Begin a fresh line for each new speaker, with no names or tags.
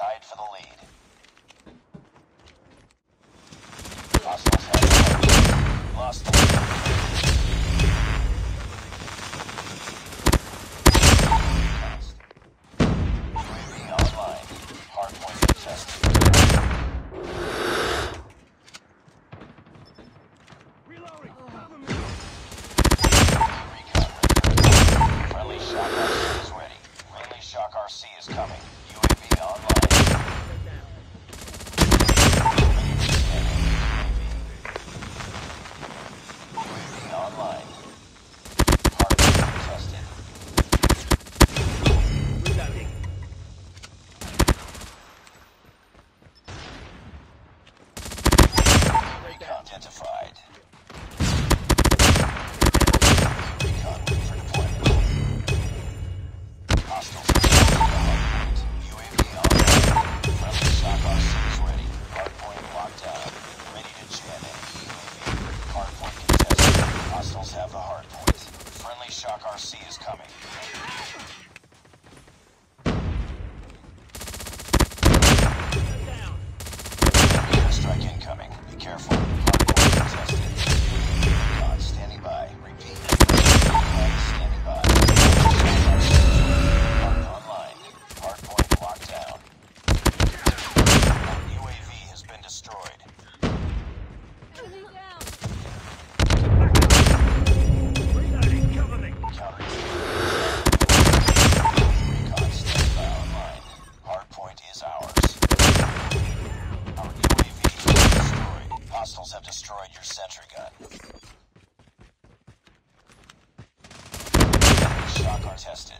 tied for the lead. Hostiles have lost the lead. UAV online. Hardpoint contested. Oh. Recon. Friendly Shock RC is ready. Friendly Shock RC is coming. UAV online. hostiles have the hard point. Friendly Shock RC is coming. Strike incoming. Be careful. Standing by. Repeat. Standing by. Online. Hardpoint locked down. UAV has been destroyed. Hostiles have destroyed your sentry gun. Shock are tested.